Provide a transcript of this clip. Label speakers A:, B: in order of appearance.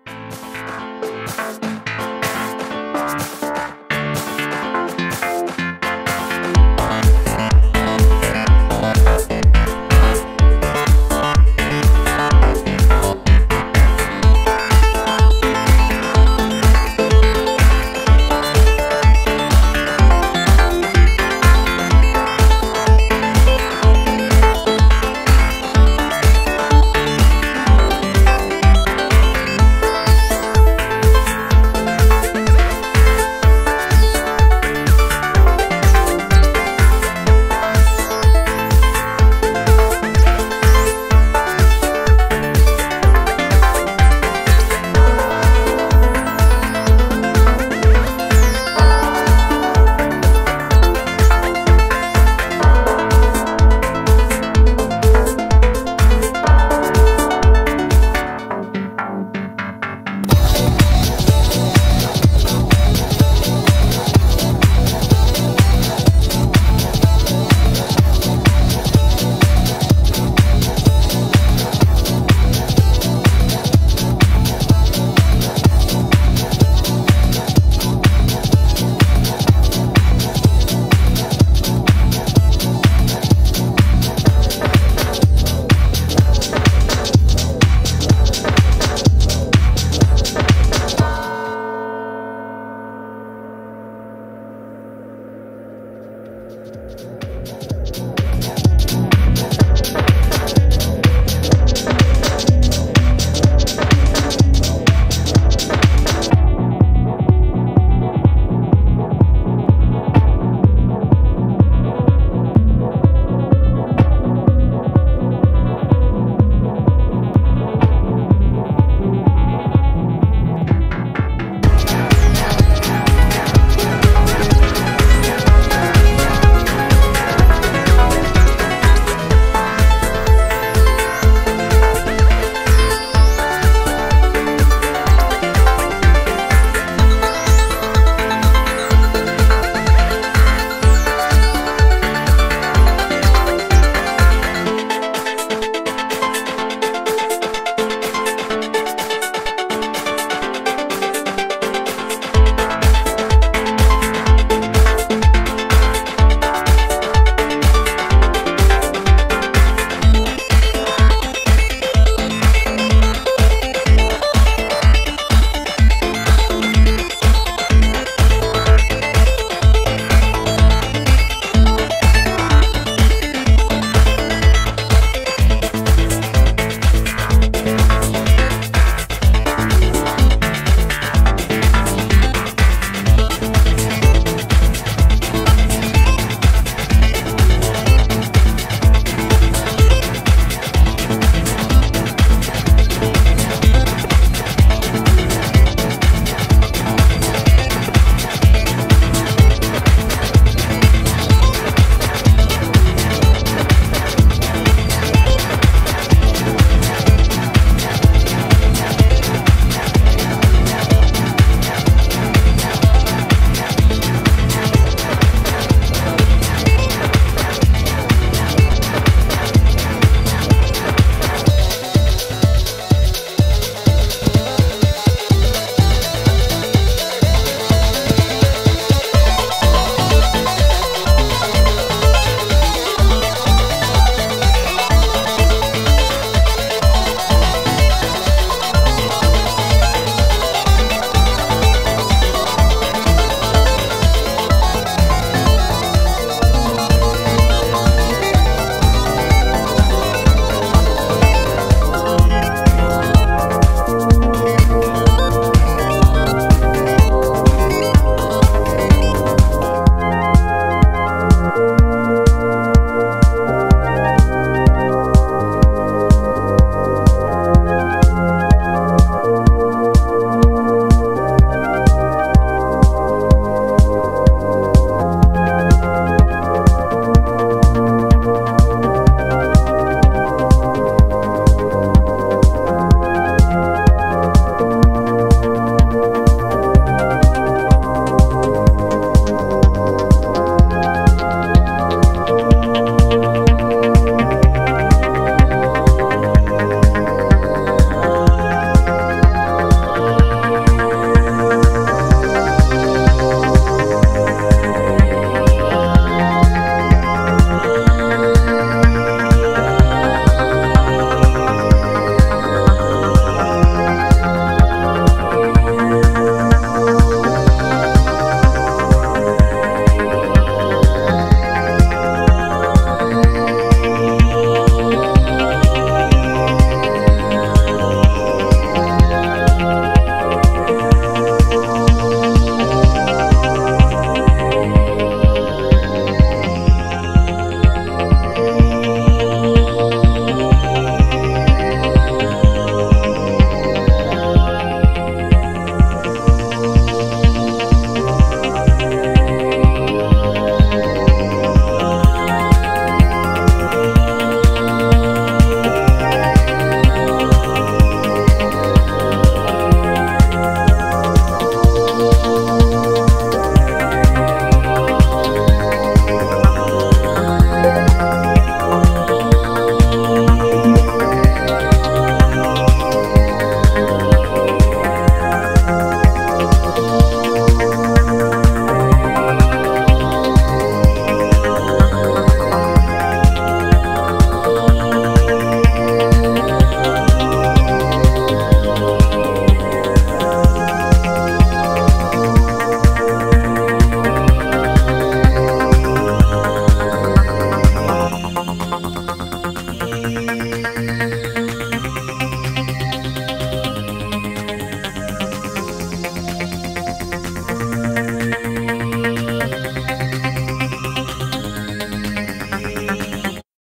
A: you